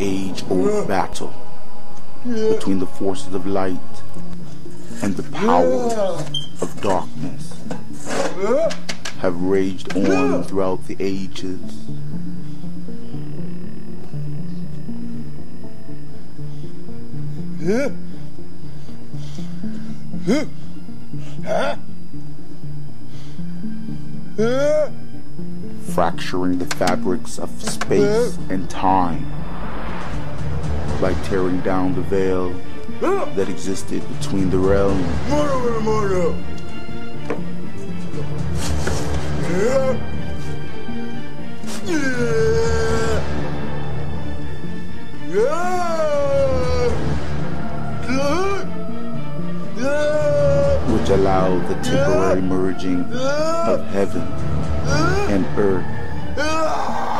age-old battle between the forces of light and the power of darkness have raged on throughout the ages. Fracturing the fabrics of space and time by tearing down the veil that existed between the realms. which allowed the temporary merging of heaven and earth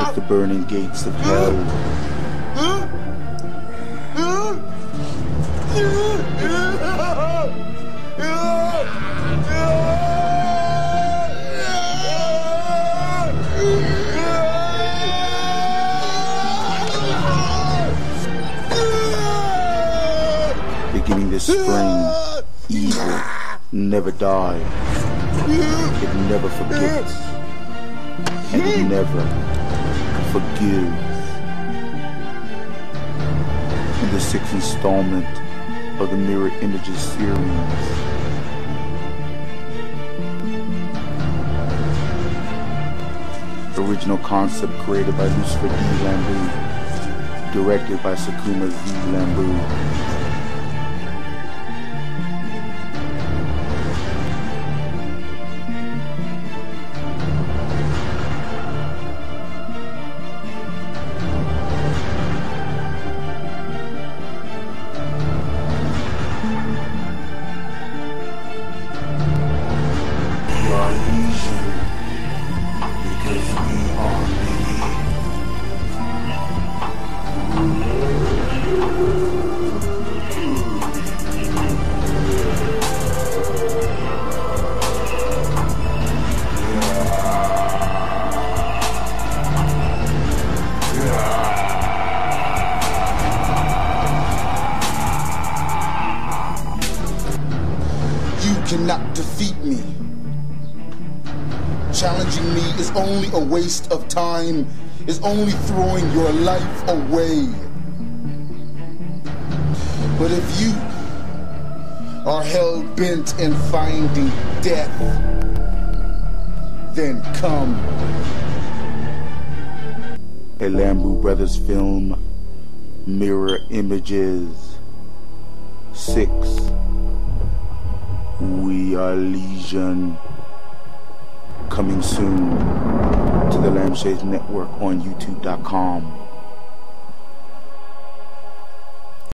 with the burning gates of hell. This spring, evil never dies. It never forgets. And it never forgives. In the sixth installment of the Mirror Images series, original concept created by Lucifer D. Lambew, directed by Sekuma Z. Lambew. Cannot defeat me. Challenging me is only a waste of time, is only throwing your life away. But if you are hell bent in finding death, then come. A Lambew Brothers film, Mirror Images 6. We are Legion. Coming soon to the Lampshades Network on YouTube.com.